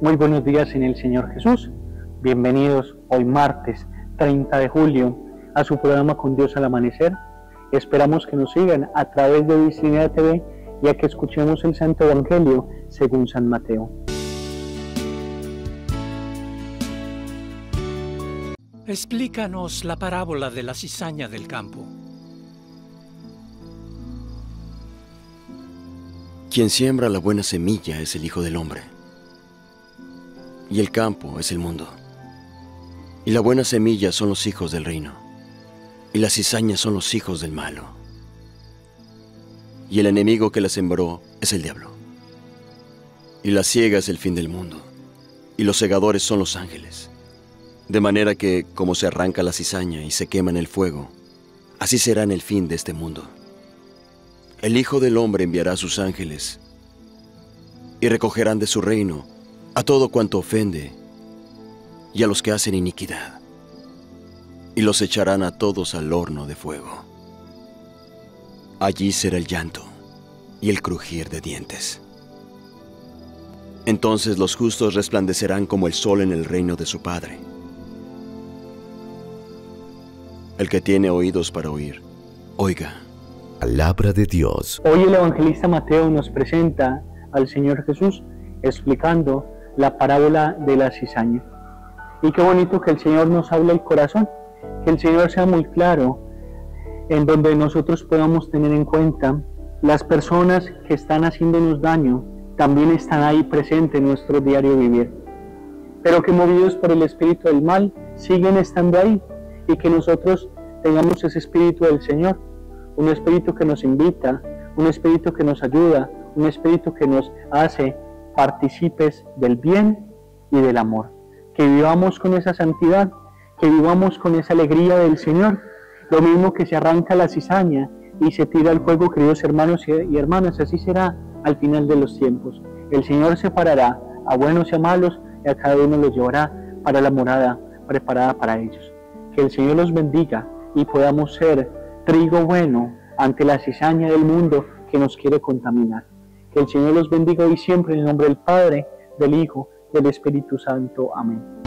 Muy buenos días en el Señor Jesús. Bienvenidos hoy martes 30 de julio a su programa con Dios al amanecer. Esperamos que nos sigan a través de Disciplina TV y a que escuchemos el Santo Evangelio según San Mateo. Explícanos la parábola de la cizaña del campo. Quien siembra la buena semilla es el Hijo del Hombre, y el campo es el mundo. Y la buena semilla son los hijos del reino, y las cizañas son los hijos del malo. Y el enemigo que la sembró es el diablo. Y la ciega es el fin del mundo, y los segadores son los ángeles. De manera que, como se arranca la cizaña y se quema en el fuego, así será en el fin de este mundo. El Hijo del Hombre enviará a sus ángeles y recogerán de su reino a todo cuanto ofende y a los que hacen iniquidad, y los echarán a todos al horno de fuego. Allí será el llanto y el crujir de dientes. Entonces los justos resplandecerán como el sol en el reino de su Padre. El que tiene oídos para oír, oiga. Palabra de Dios. Hoy el evangelista Mateo nos presenta al Señor Jesús explicando la parábola de la cizaña. Y qué bonito que el Señor nos hable el corazón, que el Señor sea muy claro en donde nosotros podamos tener en cuenta las personas que están haciéndonos daño, también están ahí presentes en nuestro diario vivir. Pero que movidos por el espíritu del mal, siguen estando ahí y que nosotros tengamos ese espíritu del Señor, un espíritu que nos invita, un espíritu que nos ayuda, un espíritu que nos hace partícipes del bien y del amor. Que vivamos con esa santidad, que vivamos con esa alegría del Señor, lo mismo que se arranca la cizaña y se tira al fuego, queridos hermanos y hermanas, así será al final de los tiempos. El Señor separará a buenos y a malos y a cada uno los llevará para la morada preparada para ellos. Que el Señor los bendiga y podamos ser trigo bueno ante la cizaña del mundo que nos quiere contaminar. Que el Señor los bendiga hoy siempre en el nombre del Padre, del Hijo, del Espíritu Santo. Amén.